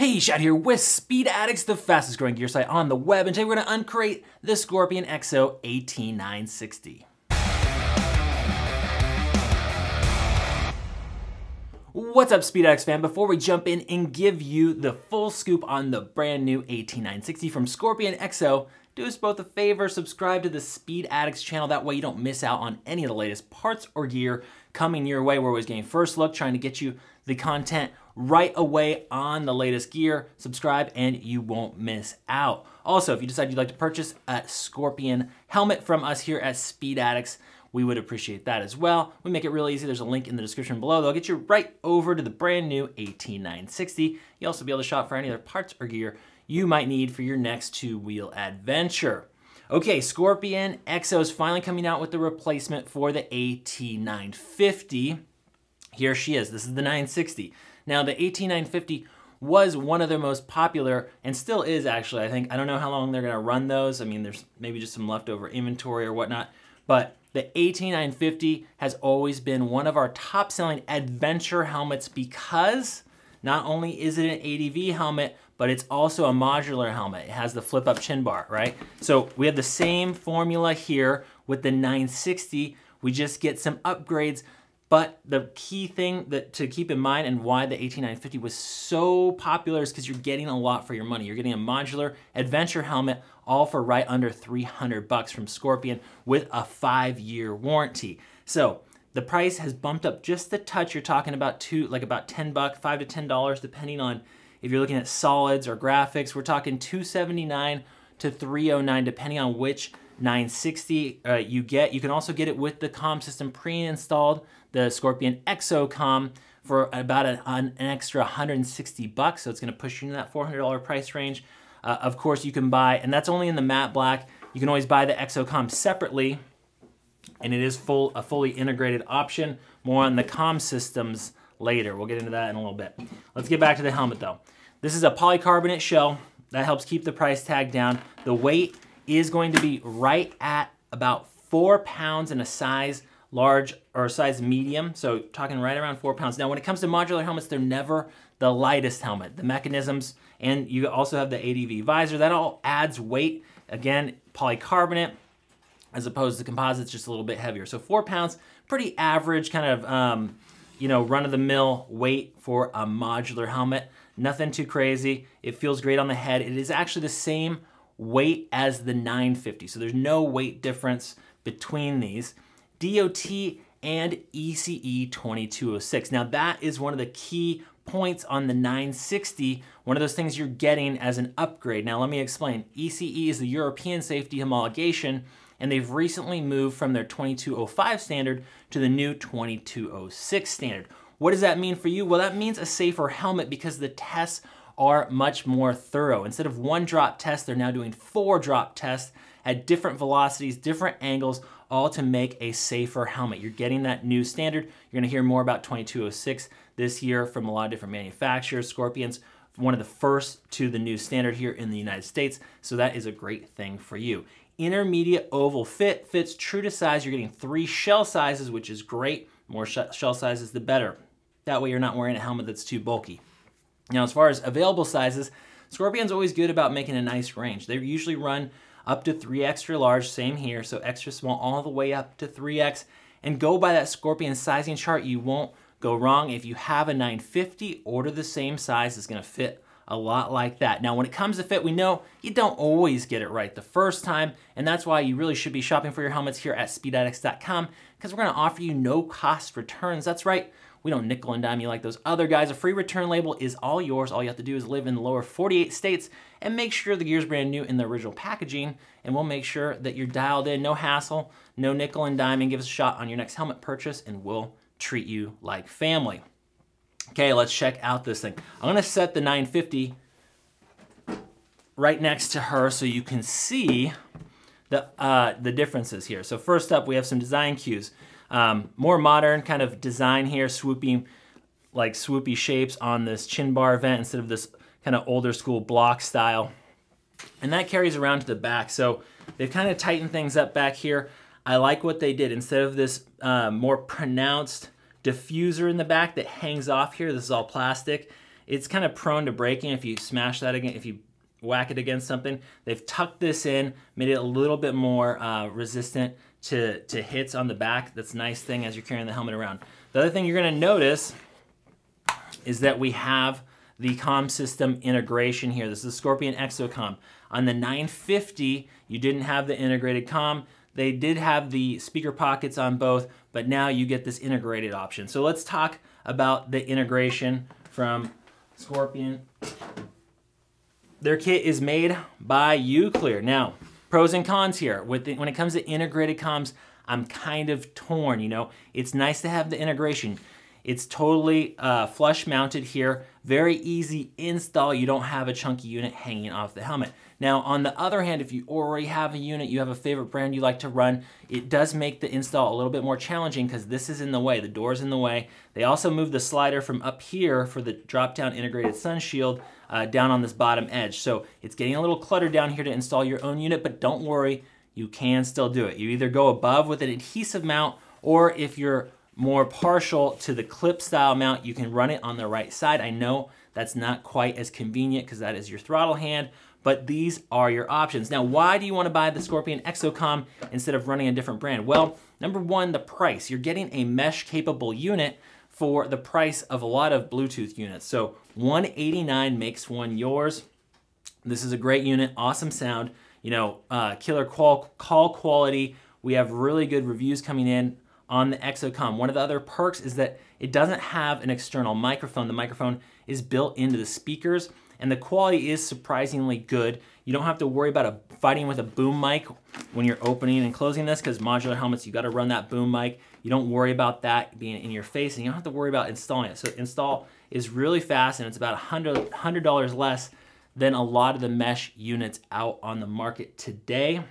Hey, Shad here with Speed Addicts, the fastest growing gear site on the web, and today we're gonna uncrate the Scorpion EXO AT960. What's up, Speed Addicts fan? Before we jump in and give you the full scoop on the brand new AT960 from Scorpion EXO, do us both a favor, subscribe to the Speed Addicts channel. That way you don't miss out on any of the latest parts or gear coming your way. We're always getting first look, trying to get you the content right away on the latest gear. Subscribe and you won't miss out. Also, if you decide you'd like to purchase a Scorpion helmet from us here at Speed Addicts, we would appreciate that as well. We make it real easy. There's a link in the description below. They'll get you right over to the brand new AT960. You'll also be able to shop for any other parts or gear you might need for your next two-wheel adventure. Okay, Scorpion EXO is finally coming out with the replacement for the AT950. Here she is. This is the 960. Now, the AT950 was one of their most popular and still is actually, I think. I don't know how long they're going to run those. I mean, there's maybe just some leftover inventory or whatnot. But the AT950 has always been one of our top selling adventure helmets because not only is it an ADV helmet, but it's also a modular helmet. It has the flip up chin bar, right? So we have the same formula here with the 960. We just get some upgrades but the key thing that to keep in mind and why the AT950 was so popular is because you're getting a lot for your money. You're getting a modular adventure helmet all for right under 300 bucks from Scorpion with a five-year warranty. So the price has bumped up just a touch. You're talking about two, like about 10 bucks, five to $10, depending on if you're looking at solids or graphics. We're talking 279 to 309, depending on which 960 uh, you get. You can also get it with the COM system pre-installed, the Scorpion EXO-COM for about a, an extra 160 bucks. So it's gonna push you into that $400 price range. Uh, of course, you can buy, and that's only in the matte black. You can always buy the EXO-COM separately, and it is full a fully integrated option. More on the COM systems later. We'll get into that in a little bit. Let's get back to the helmet though. This is a polycarbonate shell. That helps keep the price tag down. The weight is going to be right at about four pounds in a size large or size medium. So talking right around four pounds. Now, when it comes to modular helmets, they're never the lightest helmet. The mechanisms, and you also have the ADV visor, that all adds weight. Again, polycarbonate, as opposed to composites, just a little bit heavier. So four pounds, pretty average kind of, um, you know, run-of-the-mill weight for a modular helmet. Nothing too crazy. It feels great on the head. It is actually the same weight as the 950. So there's no weight difference between these. DOT and ECE 2206. Now that is one of the key points on the 960, one of those things you're getting as an upgrade. Now let me explain. ECE is the European Safety Homologation, and they've recently moved from their 2205 standard to the new 2206 standard. What does that mean for you? Well, that means a safer helmet because the tests are much more thorough. Instead of one drop test, they're now doing four drop tests at different velocities, different angles, all to make a safer helmet. You're getting that new standard. You're gonna hear more about 2206 this year from a lot of different manufacturers. Scorpion's one of the first to the new standard here in the United States, so that is a great thing for you. Intermediate oval fit fits true to size. You're getting three shell sizes, which is great. More sh shell sizes, the better. That way you're not wearing a helmet that's too bulky. Now, as far as available sizes, Scorpion's always good about making a nice range. They usually run up to 3 extra large, same here, so extra small all the way up to 3X. And go by that Scorpion sizing chart, you won't go wrong. If you have a 950, order the same size, it's gonna fit a lot like that. Now, when it comes to fit, we know you don't always get it right the first time, and that's why you really should be shopping for your helmets here at speedaddicts.com because we're gonna offer you no cost returns. That's right, we don't nickel and dime you like those other guys. A free return label is all yours. All you have to do is live in the lower 48 states and make sure the gear's brand new in the original packaging, and we'll make sure that you're dialed in. No hassle, no nickel and diming. Give us a shot on your next helmet purchase, and we'll treat you like family. Okay, let's check out this thing. I'm gonna set the 950 right next to her so you can see the, uh, the differences here. So first up, we have some design cues. Um, more modern kind of design here, swooping, like swoopy shapes on this chin bar vent instead of this kind of older school block style. And that carries around to the back. So they've kind of tightened things up back here. I like what they did. Instead of this uh, more pronounced diffuser in the back that hangs off here, this is all plastic, it's kind of prone to breaking if you smash that again, if you whack it against something. They've tucked this in, made it a little bit more uh, resistant to, to hits on the back. That's a nice thing as you're carrying the helmet around. The other thing you're gonna notice is that we have the com system integration here. This is the Scorpion EXO-COM. On the 950, you didn't have the integrated com. They did have the speaker pockets on both, but now you get this integrated option. So let's talk about the integration from Scorpion. Their kit is made by Uclear. Now, pros and cons here. With the, when it comes to integrated comms, I'm kind of torn, you know. It's nice to have the integration. It's totally uh, flush mounted here. Very easy install. You don't have a chunky unit hanging off the helmet. Now, on the other hand, if you already have a unit, you have a favorite brand you like to run, it does make the install a little bit more challenging because this is in the way. The door's in the way. They also moved the slider from up here for the drop-down integrated sun shield uh, down on this bottom edge. So it's getting a little cluttered down here to install your own unit, but don't worry, you can still do it. You either go above with an adhesive mount, or if you're more partial to the clip style mount, you can run it on the right side. I know that's not quite as convenient because that is your throttle hand, but these are your options. Now, why do you want to buy the Scorpion EXO-COM instead of running a different brand? Well, number one, the price. You're getting a mesh capable unit for the price of a lot of Bluetooth units. So 189 makes one yours. This is a great unit, awesome sound, you know, uh, killer call, call quality. We have really good reviews coming in on the EXO-COM. One of the other perks is that it doesn't have an external microphone. The microphone is built into the speakers and the quality is surprisingly good. You don't have to worry about a, fighting with a boom mic when you're opening and closing this because modular helmets, you gotta run that boom mic. You don't worry about that being in your face and you don't have to worry about installing it. So install is really fast and it's about $100, $100 less than a lot of the mesh units out on the market today.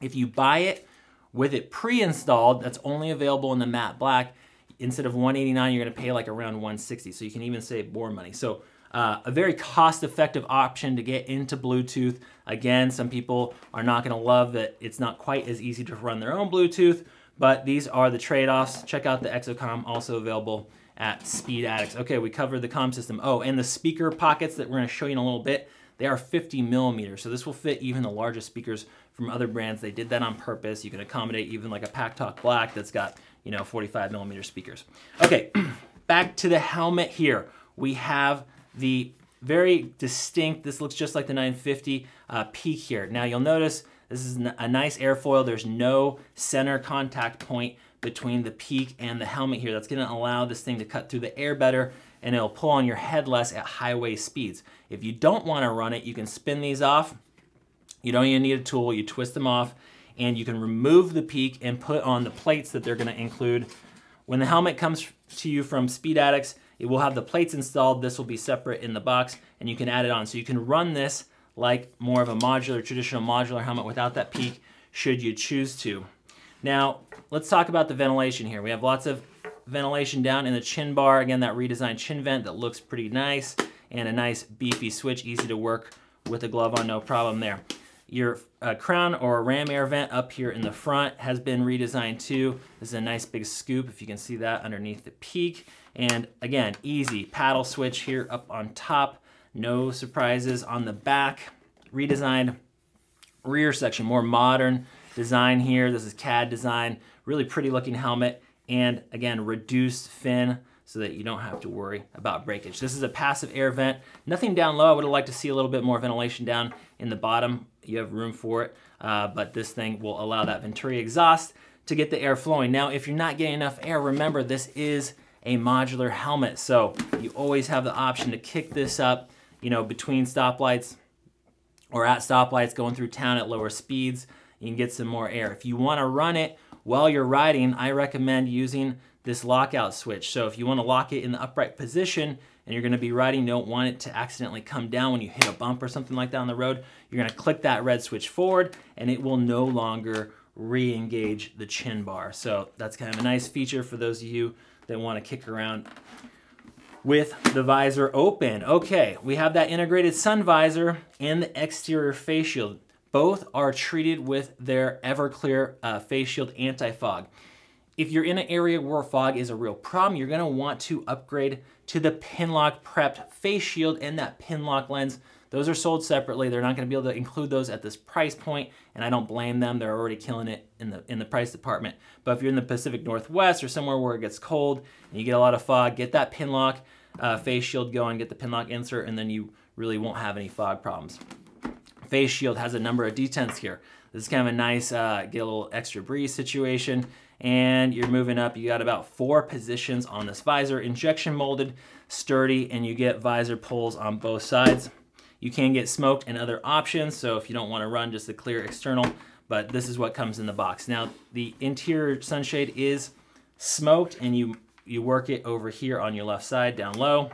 If you buy it with it pre-installed, that's only available in the matte black, instead of 189 you're gonna pay like around 160 so you can even save more money so uh, a very cost-effective option to get into Bluetooth. Again, some people are not going to love that it's not quite as easy to run their own Bluetooth, but these are the trade-offs. Check out the EXO-COM, also available at Speed Addicts. Okay, we covered the com system. Oh, and the speaker pockets that we're going to show you in a little bit, they are 50 millimeters, so this will fit even the largest speakers from other brands. They did that on purpose. You can accommodate even like a Packtalk Black that's got, you know, 45 millimeter speakers. Okay, back to the helmet here. We have the very distinct, this looks just like the 950 uh, peak here. Now you'll notice this is a nice airfoil. There's no center contact point between the peak and the helmet here. That's gonna allow this thing to cut through the air better and it'll pull on your head less at highway speeds. If you don't wanna run it, you can spin these off. You don't even need a tool, you twist them off and you can remove the peak and put on the plates that they're gonna include. When the helmet comes to you from Speed Addicts, it will have the plates installed. This will be separate in the box and you can add it on. So you can run this like more of a modular, traditional modular helmet without that peak should you choose to. Now, let's talk about the ventilation here. We have lots of ventilation down in the chin bar. Again, that redesigned chin vent that looks pretty nice and a nice beefy switch, easy to work with a glove on, no problem there. Your uh, crown or ram air vent up here in the front has been redesigned too. This is a nice big scoop, if you can see that underneath the peak. And again, easy paddle switch here up on top. No surprises on the back. Redesigned rear section, more modern design here. This is CAD design, really pretty looking helmet. And again, reduced fin so that you don't have to worry about breakage. This is a passive air vent. Nothing down low. I would have liked to see a little bit more ventilation down in the bottom. You have room for it, uh, but this thing will allow that Venturi exhaust to get the air flowing. Now, if you're not getting enough air, remember this is a modular helmet. So you always have the option to kick this up, you know, between stoplights or at stoplights going through town at lower speeds. You can get some more air. If you want to run it while you're riding, I recommend using this lockout switch. So if you want to lock it in the upright position and you're going to be riding, don't want it to accidentally come down when you hit a bump or something like that on the road, you're going to click that red switch forward and it will no longer re-engage the chin bar. So that's kind of a nice feature for those of you that want to kick around with the visor open. Okay, we have that integrated sun visor and the exterior face shield. Both are treated with their Everclear uh, face shield anti-fog. if you're in an area where fog is a real problem, you're gonna want to upgrade to the Pinlock prepped face shield and that Pinlock lens. Those are sold separately. They're not gonna be able to include those at this price point, and I don't blame them. They're already killing it in the, in the price department. But if you're in the Pacific Northwest or somewhere where it gets cold and you get a lot of fog, get that Pinlock uh, face shield going, get the Pinlock insert, and then you really won't have any fog problems. Face shield has a number of detents here. This is kind of a nice, uh, get a little extra breeze situation and you're moving up. You got about four positions on this visor, injection molded, sturdy, and you get visor pulls on both sides. You can get smoked and other options, so if you don't want to run just a clear external, but this is what comes in the box. Now, the interior sunshade is smoked, and you, you work it over here on your left side, down low.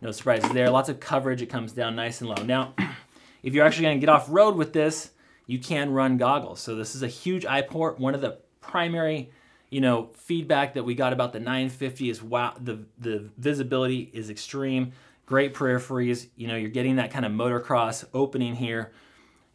No surprises there. Lots of coverage. It comes down nice and low. Now, if you're actually going to get off road with this, you can run goggles. So this is a huge eye port. One of the primary you know feedback that we got about the 950 is wow the the visibility is extreme great peripheries you. Know you're getting that kind of motocross opening here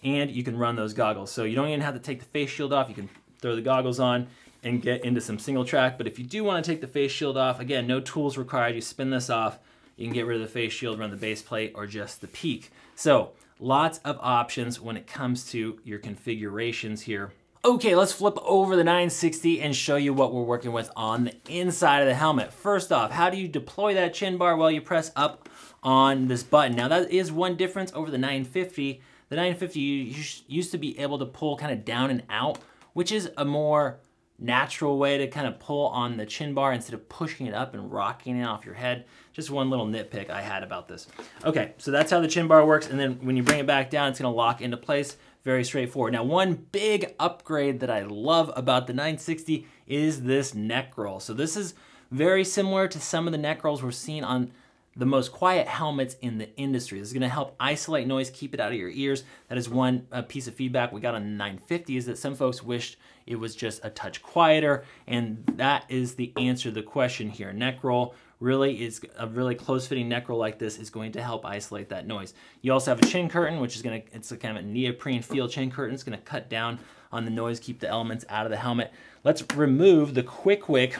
and you can run those goggles. So you don't even have to take the face shield off. You can throw the goggles on and get into some single track. But if you do want to take the face shield off again no tools required. You spin this off. You can get rid of the face shield run the base plate or just the peak. So lots of options when it comes to your configurations here. Okay, let's flip over the 960 and show you what we're working with on the inside of the helmet. First off, how do you deploy that chin bar? Well, you press up on this button. Now that is one difference over the 950. The 950 you used to be able to pull kind of down and out, which is a more natural way to kind of pull on the chin bar instead of pushing it up and rocking it off your head. Just one little nitpick I had about this. Okay, so that's how the chin bar works. And then when you bring it back down, it's gonna lock into place very straightforward. Now, one big upgrade that I love about the 960 is this neck roll. So this is very similar to some of the neck rolls we're seeing on the most quiet helmets in the industry. This is gonna help isolate noise, keep it out of your ears. That is one uh, piece of feedback we got on the 950 is that some folks wished it was just a touch quieter, and that is the answer to the question here. Neck roll really is a really close fitting neck roll like this is going to help isolate that noise. You also have a chin curtain, which is gonna, it's a kind of a neoprene feel chin curtain. It's gonna cut down on the noise, keep the elements out of the helmet. Let's remove the KwikWick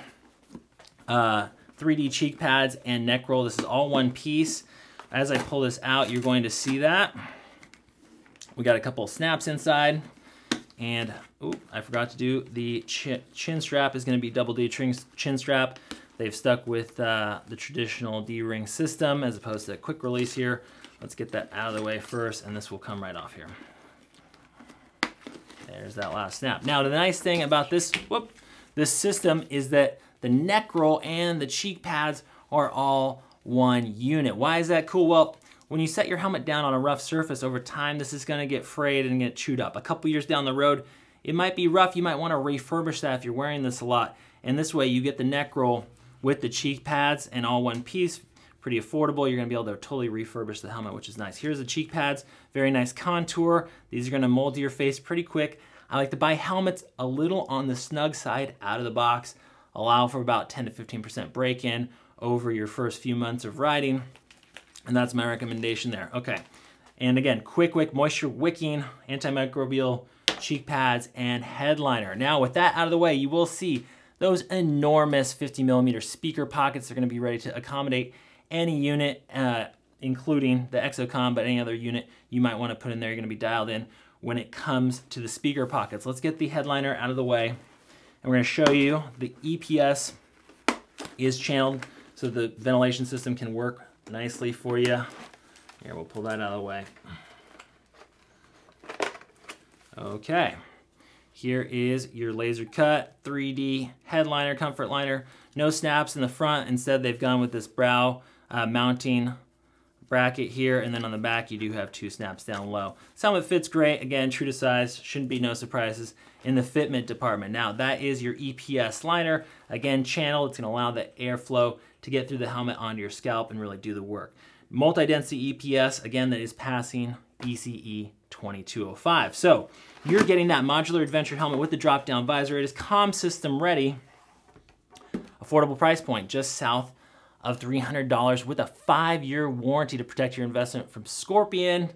uh, 3D cheek pads and neck roll. This is all one piece. As I pull this out, you're going to see that. We got a couple snaps inside. And, oh, I forgot to do the chin, chin strap is going to be double D chin strap. They've stuck with uh, the traditional D-ring system as opposed to a quick release here. Let's get that out of the way first, and this will come right off here. There's that last snap. Now, the nice thing about this, whoop, this system is that the neck roll and the cheek pads are all one unit. Why is that cool? Well, when you set your helmet down on a rough surface over time, this is gonna get frayed and get chewed up. A couple years down the road, it might be rough. You might wanna refurbish that if you're wearing this a lot. And this way you get the neck roll with the cheek pads and all one piece. Pretty affordable. You're going to be able to totally refurbish the helmet, which is nice. Here's the cheek pads. Very nice contour. These are going to mold to your face pretty quick. I like to buy helmets a little on the snug side out of the box. Allow for about 10 to 15% break-in over your first few months of riding. And that's my recommendation there. Okay. And again, quick wick, moisture wicking, antimicrobial cheek pads, and headliner. Now with that out of the way, you will see those enormous 50 millimeter speaker pockets are gonna be ready to accommodate any unit, uh, including the EXO-COM, but any other unit you might wanna put in there, you're gonna be dialed in when it comes to the speaker pockets. Let's get the headliner out of the way. And we're gonna show you the EPS is channeled so the ventilation system can work nicely for you. Here, we'll pull that out of the way. Okay. Here is your laser cut 3D headliner, comfort liner. No snaps in the front. Instead, they've gone with this brow uh, mounting bracket here. And then on the back, you do have two snaps down low. This helmet fits great. Again, true to size. Shouldn't be no surprises in the fitment department. Now, that is your EPS liner. Again, channel. It's going to allow the airflow to get through the helmet onto your scalp and really do the work. Multi-density EPS, again, that is passing ECE 2205. So you're getting that modular adventure helmet with the drop-down visor. It is COM system ready. Affordable price point, just south of $300 with a five-year warranty to protect your investment from Scorpion.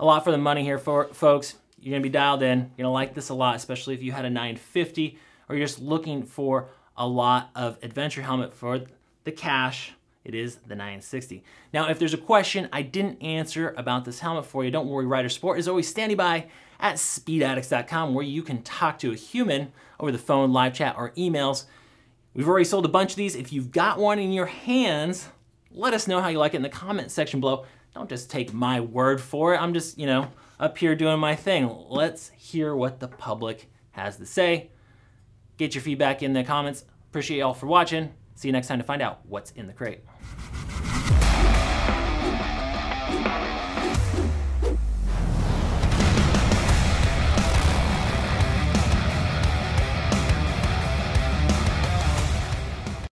A lot for the money here, for, folks. You're gonna be dialed in. You're gonna like this a lot, especially if you had a 950 or you're just looking for a lot of adventure helmet for the cash, it is the 960. Now, if there's a question I didn't answer about this helmet for you, don't worry, Rider Sport is always standing by at speedaddicts.com where you can talk to a human over the phone, live chat, or emails. We've already sold a bunch of these. If you've got one in your hands, let us know how you like it in the comment section below. Don't just take my word for it. I'm just, you know, up here doing my thing. Let's hear what the public has to say. Get your feedback in the comments. Appreciate y'all for watching. See you next time to find out what's in the crate.